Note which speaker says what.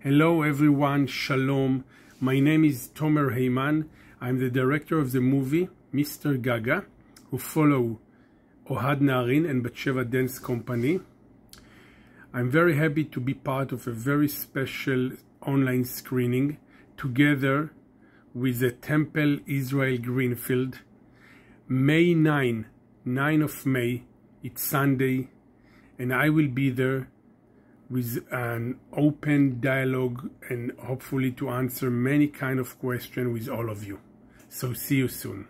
Speaker 1: Hello everyone, Shalom. My name is Tomer Heymann. I'm the director of the movie Mr. Gaga, who follow Ohad Naharin and Batsheva Dance Company. I'm very happy to be part of a very special online screening together with the Temple Israel Greenfield. May 9, 9 of May, it's Sunday, and I will be there with an open dialogue and hopefully to answer many kind of questions with all of you. So see you soon.